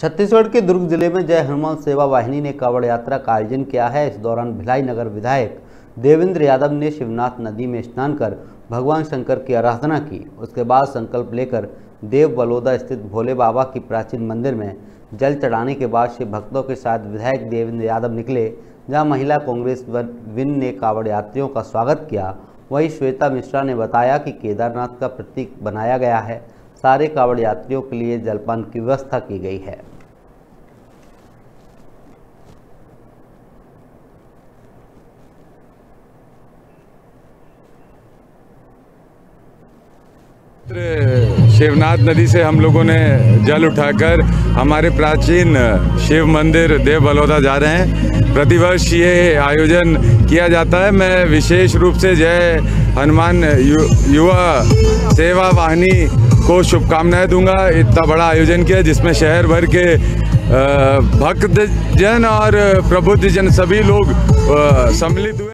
छत्तीसगढ़ के दुर्ग ज़िले में जय हनुमान सेवा वाहिनी ने कांवड़ यात्रा का आयोजन किया है। इस दौरान भिलाई नगर विधायक देवेंद्र यादव ने शिवनाथ नदी में स्नान कर भगवान शंकर की आराधना की। उसके बाद संकल्प लेकर देव बलौदा स्थित भोले बाबा की प्राचीन मंदिर में जल चढ़ाने के बाद शिव भक्तों के साथ विधायक देवेंद्र यादव निकले, जहाँ महिला कांग्रेस विन ने कांवड़ यात्रियों का स्वागत किया। वहीं श्वेता मिश्रा ने बताया कि केदारनाथ का प्रतीक बनाया गया है। सारे कांवड़ यात्रियों के लिए जलपान की व्यवस्था की गई है। शिवनाथ नदी से हम लोगों ने जल उठाकर हमारे प्राचीन शिव मंदिर देव बलौदा जा रहे हैं। प्रतिवर्ष ये आयोजन किया जाता है। मैं विशेष रूप से जय हनुमान यु, युवा सेवा वाहिनी को शुभकामनाएँ दूँगा। इतना बड़ा आयोजन किया जिसमें शहर भर के भक्त जन और प्रबुद्ध जन सभी लोग सम्मिलित हुए।